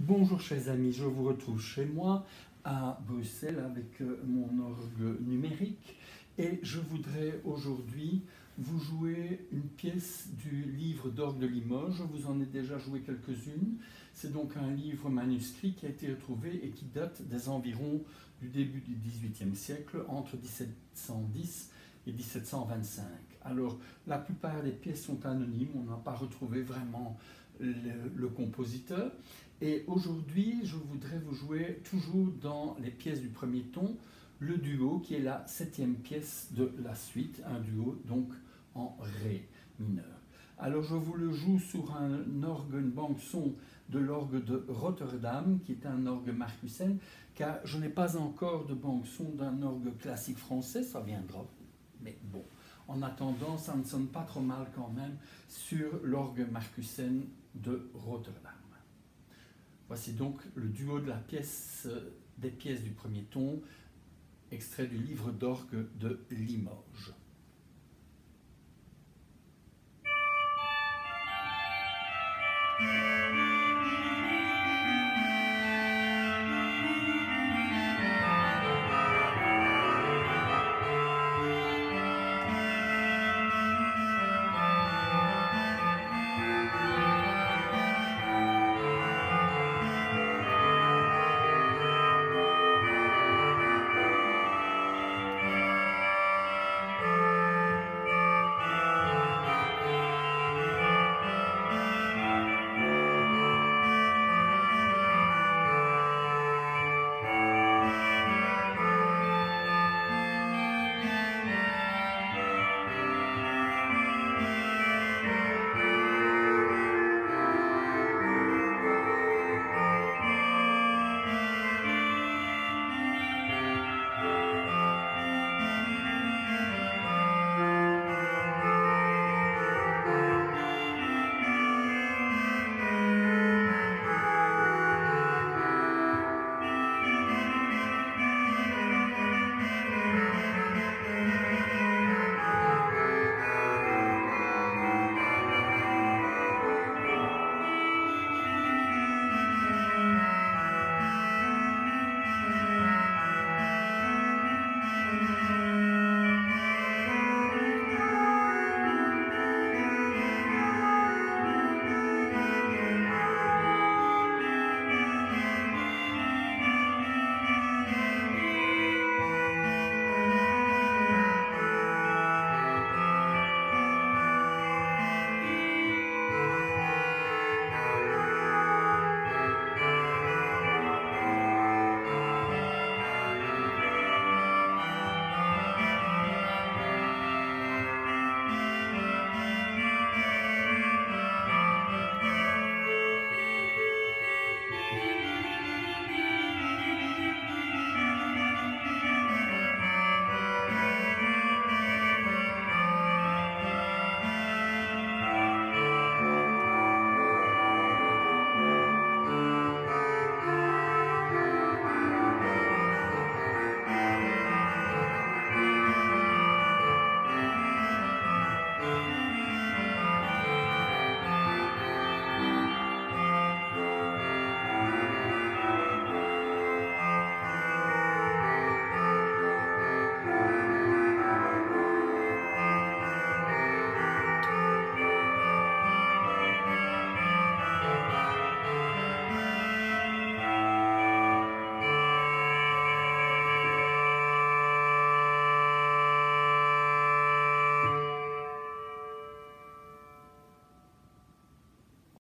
Bonjour chers amis, je vous retrouve chez moi à Bruxelles avec euh, mon orgue numérique et je voudrais aujourd'hui vous jouer une pièce du livre d'orgue de Limoges. Je vous en ai déjà joué quelques-unes. C'est donc un livre manuscrit qui a été retrouvé et qui date des environs du début du XVIIIe siècle, entre 1710 et 1725. Alors, la plupart des pièces sont anonymes, on n'a pas retrouvé vraiment le, compositeur. Et aujourd'hui, je voudrais vous jouer toujours dans les pièces du premier ton, le duo qui est la septième pièce de la suite, un duo donc en Ré mineur. Alors je vous le joue sur un orgue banque son de l'orgue de Rotterdam, qui est un orgue Marcussen, car je n'ai pas encore de banque son d'un orgue classique français, ça viendra, mais bon. En attendant, ça ne sonne pas trop mal quand même sur l'orgue Marcussen de Rotterdam. Voici donc le duo de la pièce, des pièces du premier ton, extrait du livre d'orgue de Limoges.